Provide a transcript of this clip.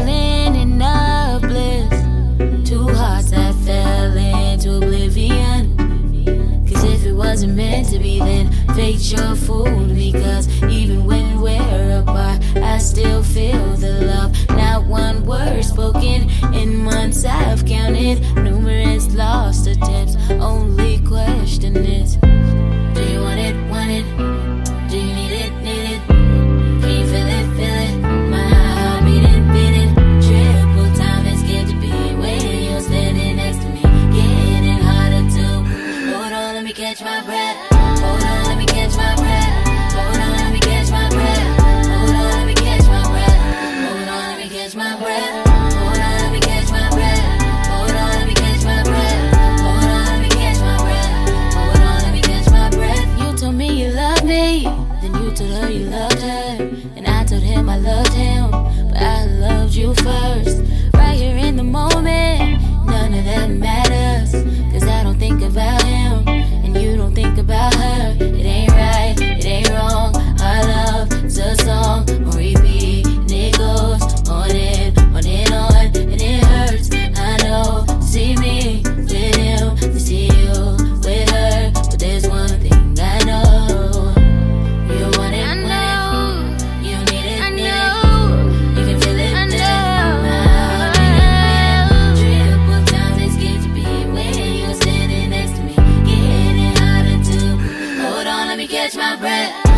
falling in love bliss. Two hearts that fell into oblivion. Cause if it wasn't meant to be, then fate your fooled. Cause even when we're apart, I still feel the love. Not one word spoken in months I've counted. Me catch my breath. Let me catch my breath. Hold on, let me catch my breath. Hold on, let me catch my breath. Hold on, let me catch my breath. Hold on, let me catch my breath. Hold on, let me catch my breath. Hold on, let me catch my breath. You told me you me, then you told her you loved her, and I told him I loved him, but I loved you first. catch my breath.